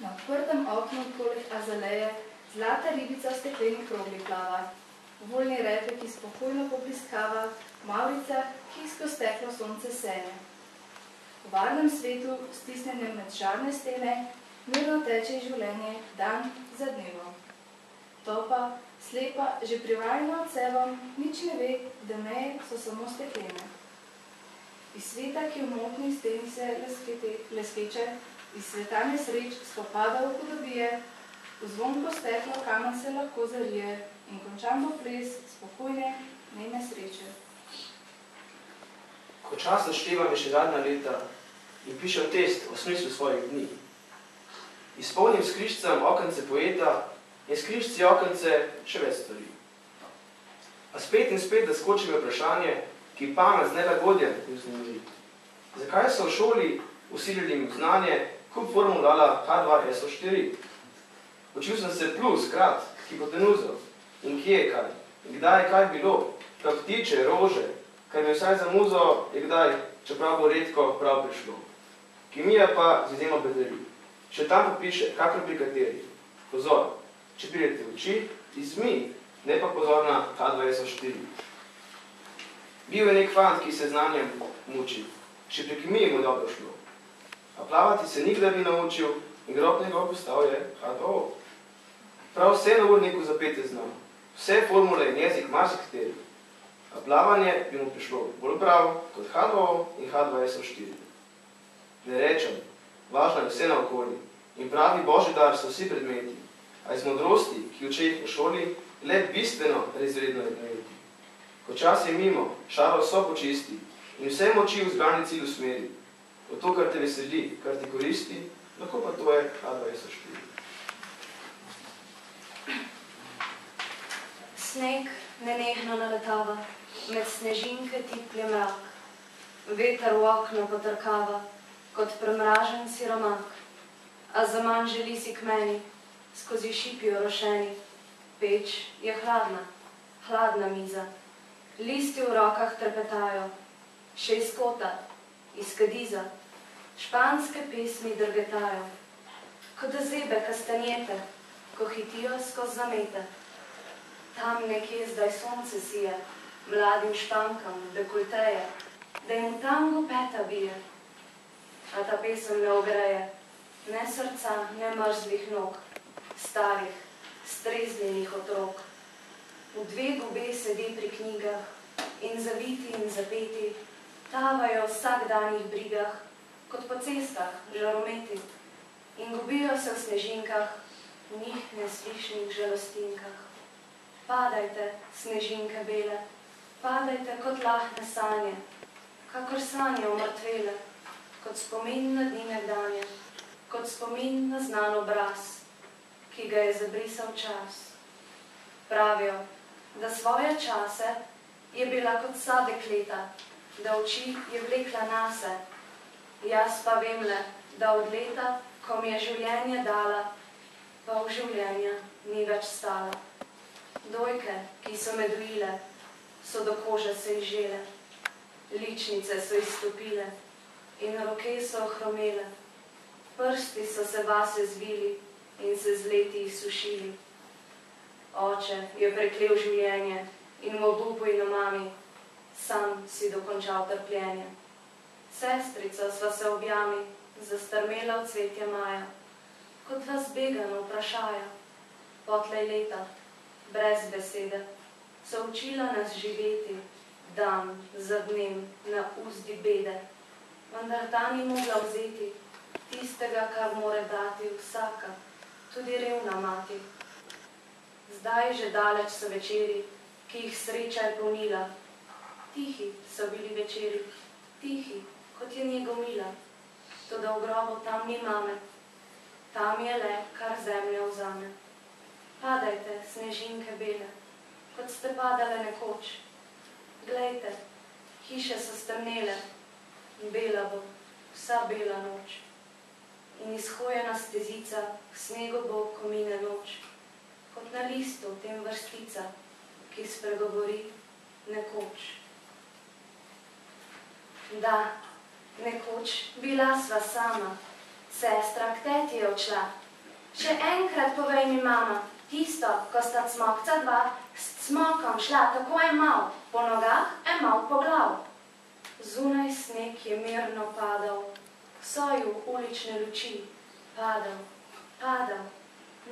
Na odprtem oknu poleg azaleje zlata ribica v stekleni krogli plava. Voljni repek, ki spokojno pobliskava, mavrica, ki skozi steklo sonce senje. V varnem svetu, stisnenem med žarne stene, mirno teče življenje dan za dnevom. Topa, slepa, že privajena od sebom, nič ne ve, da meje so samo steklene. Iz sveta, ki v motni steni se leskeče, iz sveta nesreč spopada v podobije, v zvonko steklo kamen se lahko zarije in končan bo ples spokojne, njene sreče. Ko čas zašteva mi še zadnja leta in pišem test o smislu svojih dni, izpolnim s križcem okence poeta in s križci okence še več stvari. A spet in spet, da skočim vprašanje, ki pamet z nelagodjem vznemiri. Zakaj so v šoli usilili znanje kup formulala H2SO4? Učil sem se plus, krat, hipotenuzo in kje je kaj, in kdaj je kaj bilo, kak ptiče, rože, kar mi vsaj za muzo je kdaj, čeprav bo redko prav prišlo. Kemija pa z izjemo bedeli. Še tam pa piše, kakor pri kateri. Pozor, če pridete v oči, izmi, ne pa pozor na H2SO4. Bil je nek fant, ki se znanjem muči. Še pri kemiji mu dobro šlo. Plavati se nikdar ni naučil in grob njegov postal je H2O. Prav vse na urniku zapete znam. Vse formule in jezik marsikateri. A plavanje bi mu prišlo bolj prav kot H2O in H2SO4. Ne rečem, važno je vse na okolji in pravi Božji dar so vsi predmeti, a iz modrosti, ki uče jih v šoli, le bistveno rezredno rednoveti. Ko čas je mimo, šaro so počisti in vse moči v zbrani cilj usmeri. V to, kar te veseli, kar ti koristi, lahko pa to je H2SO4. Sneg nenehno naletava, med snežinke tiplje mrak. Veter v okno potrkava, kot premražen siromak. A za manj želi si k meni, skozi šipi orošeni. Peč je hladna, hladna miza. Listi v rokah trepetajo, še iz kota, iz kadiza, španske pesmi drgetajo, kot da zebe kastanjete, ko hitijo skozi zamete. Tam nekje zdaj sonce sije, mladim špankam dekolteje, da jim tango peta bije. A ta pesem ne ogreje, ne srca, ne mrzlih nog, starih, streznjenih otrok. V dve gobe sedi pri knjigah in zaviti in zapeti, tavajo v vsakdanjih brigah, kot po cestah žarometi in gubijo se v snežinkah, v njih neslišnih žalostinkah. Padajte, snežinke bele, padajte kot lahne sanje, kakor sanje umrtvele, kot spomin na dni nekdanje, kot spomin na znan obraz, ki ga je zabrisal čas. Pravijo, da svoje čase je bila kot vsa dekleta, da oči je vlekla nase. Jaz pa vem le, da od leta, ko mi je življenje dala, pa v življenja ni več stala. Dojke, ki so me dojile, so do kože se izžele, ličnice so izstopile in roke so ohromele, prsti so se vase zvili in se z leti izsušili. Oče je preklel življenje in v obupu in omami, sam si dokončal trpljenje. Sestrica sva se objami, zastrmela v cvetje maja, kot vas begano vprašaja, potlej leta, brez besede, so učila nas živeti, dan za dnem na uzdi bede, vendar ta ni mogla vzeti tistega, kar more dati vsaka, tudi revna mati. Zdaj že daleč so večeri, ki jih sreča je polnila. Tihi so bili večeri, tihi, kot je njegov mila. Toda v grobu tam ni mame, tam je le, kar zemlja vzame. Padajte, snežinke bele, kot ste padale nekoč. Glejte, hiše so stemnele, bela bo, vsa bela noč. In izhojena stezica, k snegu bo, ko mine noč kot na listu v tem vrstica, ki spregovori nekoč. Da, nekoč bila sva sama, sestra k teti je odšla, Še enkrat povej mi, mama, tisto, ko sta cmokca dva s cmokom šla tako je mal po nogah, je mal po glav. Zunaj sneg je mirno padal, v soju ulične luči, padal, padal,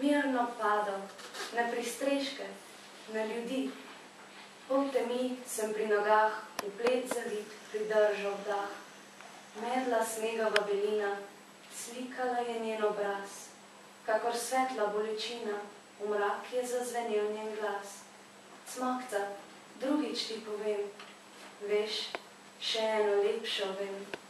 mirno padal, na pristreške, na ljudi. Pol temi sem pri nogah, v plet zavit, pridržal dah. Medla snegova belina, slikala je njen obraz, kakor svetla bolečina, v mrak je zazvenel njen glas. Cmokca, drugič ti povem, veš, še eno lepšo vem.